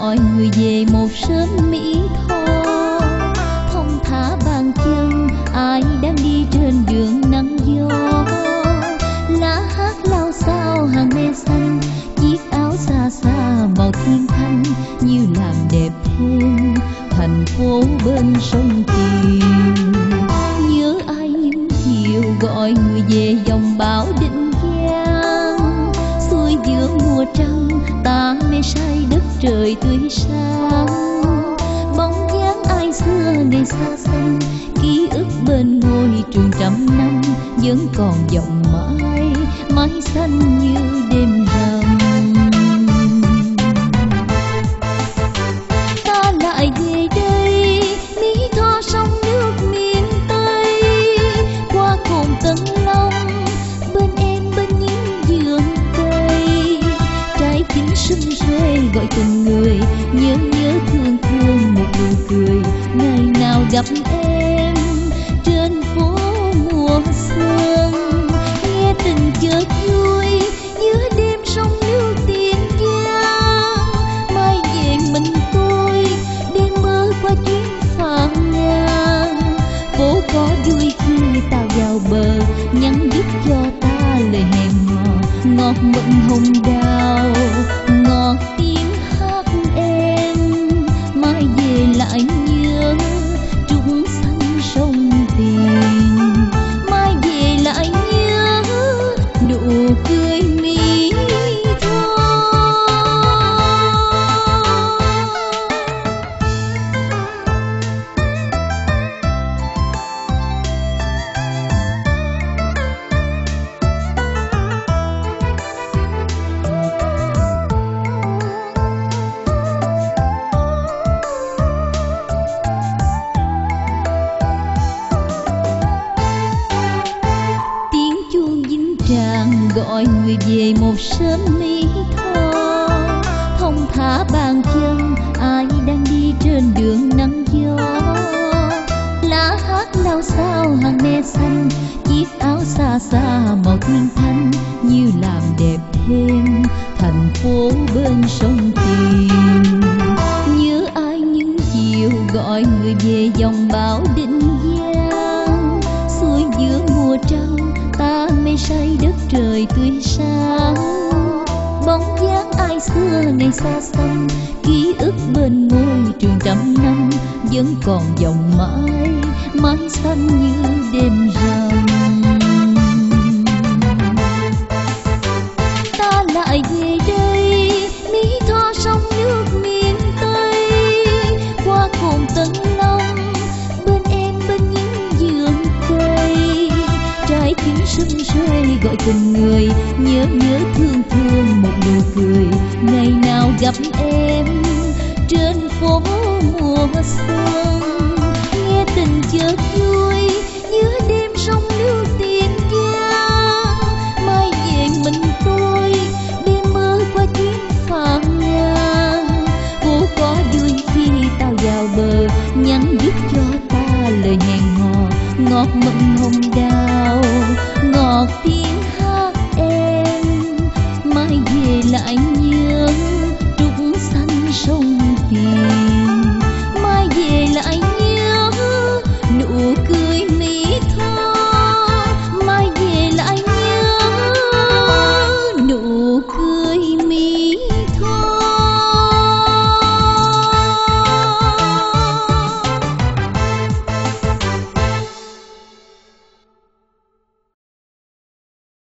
gọi người về một sớm mỹ tho. Thông thả bàn chân, ai đang đi trên đường nắng gió. Lá hát lao sao hàng me xanh, chiếc áo xa xa, màu thiên thanh như làm đẹp thêm thành phố bên sông tiền. Nhớ ai im chiều gọi người về dòng bão định giang. Xuôi giữa mùa trăng, ta mê say trời tươi sáng. Bóng dáng ai xưa này xa xăm, ký ức bên ngôi trường trăm năm vẫn còn vọng mãi mãi xanh như gọi từng người, nhớ nhớ thương thương một nụ cười. Ngày nào gặp em trên phố mùa xuân nghe từng chợt vui giữa đêm sông nước tiền giang. Mai về mình tôi, đêm mơ qua chuyến phàn ngang phố có vui khi ta vào bờ, nhắn giúp cho ta lời hẹn hò, ngọt mận hồng đào. Chuông gọi người về một sớm mỹ tho. Thông thả bàn chân, ai đang đi trên đường nắng gió. Lá hát lao sao hàng me xanh, chiếc áo xa xa màu thiên thanh, như làm đẹp thêm thành phố bên sông tiền. Nhớ ai những chiều gọi người về dòng bão định trời tươi sáng. Bóng dáng ai xưa ngày xa xăm, ký ức bên ngôi trường trăm năm, vẫn còn dòng mãi mãi xanh như đêm rằm. Ta lại về đây, mỹ tho sông nước miền tây, qua cồn tân gọi từng người, nhớ nhớ thương thương một nụ cười. Ngày nào gặp em trên phố mùa xuân, nghe tình chợt vui giữa đêm sông nước tiền giang mai về mình tôi, đêm mơ qua chuyến phà ngang. Cô có vui khi tao vào bờ, nhắn giúp cho ta lời hẹn hò. Ngọt mận hồng đào ngọt tiếng hát